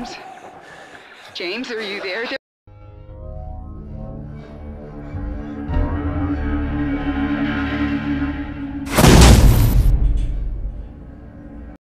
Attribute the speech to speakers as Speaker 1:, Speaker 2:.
Speaker 1: James? James, are you there?